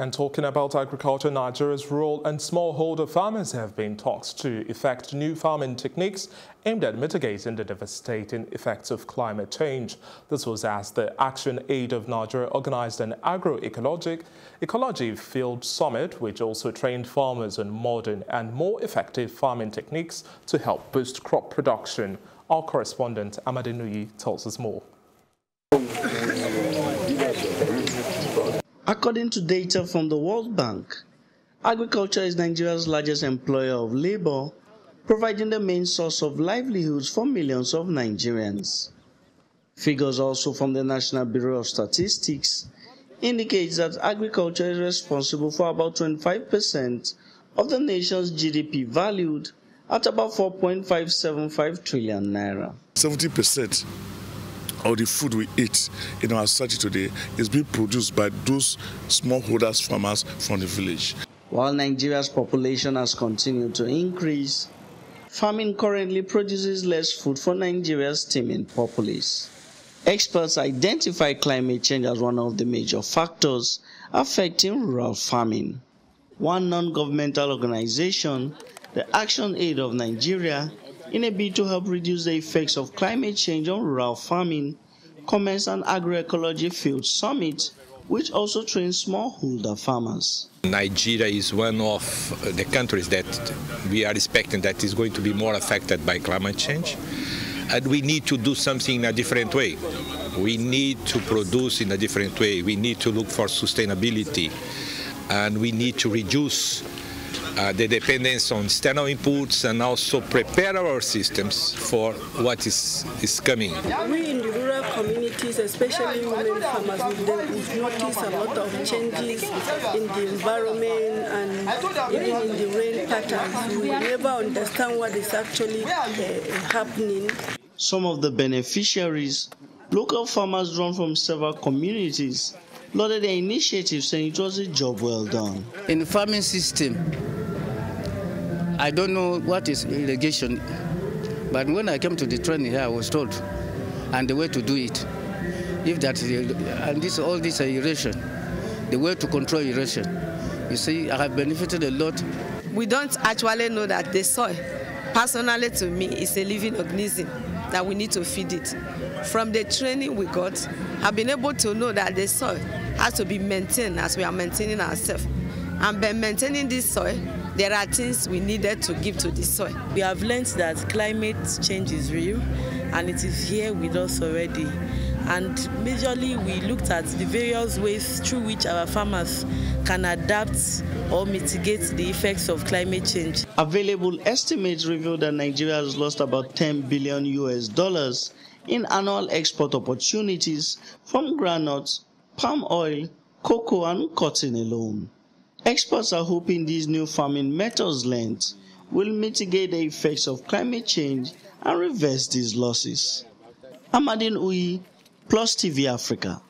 And talking about agriculture, Nigeria's rural and smallholder farmers have been talked to effect new farming techniques aimed at mitigating the devastating effects of climate change. This was as the Action Aid of Nigeria organized an agroecologic ecology field summit, which also trained farmers on modern and more effective farming techniques to help boost crop production. Our correspondent Amadin Uyi tells us more. According to data from the World Bank, agriculture is Nigeria's largest employer of labor, providing the main source of livelihoods for millions of Nigerians. Figures also from the National Bureau of Statistics indicate that agriculture is responsible for about 25% of the nation's GDP valued at about 4.575 trillion naira. 70% or the food we eat in our society today is being produced by those smallholders farmers from the village. While Nigeria's population has continued to increase, farming currently produces less food for Nigeria's teeming populace. Experts identify climate change as one of the major factors affecting rural farming. One non-governmental organization, the Action Aid of Nigeria, in a bid to help reduce the effects of climate change on rural farming, commenced an agroecology field summit which also trains smallholder farmers. Nigeria is one of the countries that we are expecting that is going to be more affected by climate change. And we need to do something in a different way. We need to produce in a different way. We need to look for sustainability. And we need to reduce uh, the dependence on external inputs and also prepare our systems for what is, is coming. We in the rural communities, especially women farmers, we've noticed a lot of changes in the environment and even in the rain patterns. We never understand what is actually uh, happening. Some of the beneficiaries, local farmers drawn from several communities, lauded the initiative saying it was a job well done. In the farming system, I don't know what is irrigation, but when I came to the training here, I was told, and the way to do it. If that, and this all this irrigation, the way to control irrigation. You see, I have benefited a lot. We don't actually know that the soil, personally to me, is a living organism that we need to feed it. From the training we got, I've been able to know that the soil has to be maintained as we are maintaining ourselves. And by maintaining this soil, there are things we needed to give to the soil. We have learned that climate change is real and it is here with us already. And majorly, we looked at the various ways through which our farmers can adapt or mitigate the effects of climate change. Available estimates reveal that Nigeria has lost about 10 billion US dollars in annual export opportunities from groundnuts, palm oil, cocoa, and cotton alone. Experts are hoping these new farming methods learned will mitigate the effects of climate change and reverse these losses. Amadin Uyi, Plus TV Africa.